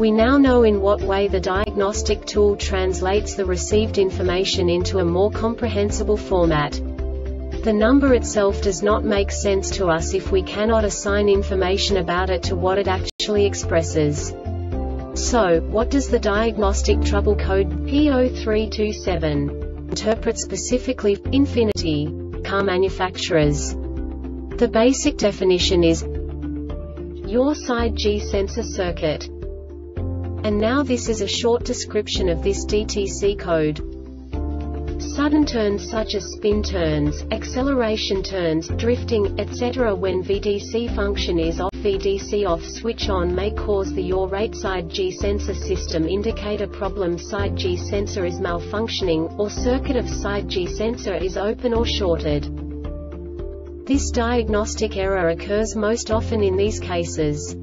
We now know in what way the diagnostic tool translates the received information into a more comprehensible format. The number itself does not make sense to us if we cannot assign information about it to what it actually expresses. So, what does the diagnostic trouble code P0327 interpret specifically Infiniti car manufacturers? The basic definition is yaw side G sensor circuit. And now this is a short description of this DTC code. Sudden turns such as spin turns, acceleration turns, drifting, etc. When VDC function is off VDC off switch on may cause the yaw rate side G sensor system indicator problem side G sensor is malfunctioning, or circuit of side G sensor is open or shorted. This diagnostic error occurs most often in these cases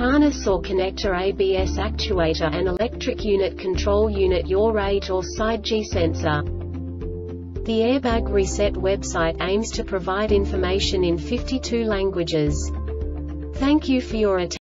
harness or connector ABS actuator and electric unit control unit yaw rate or side G sensor. The Airbag Reset website aims to provide information in 52 languages. Thank you for your attention.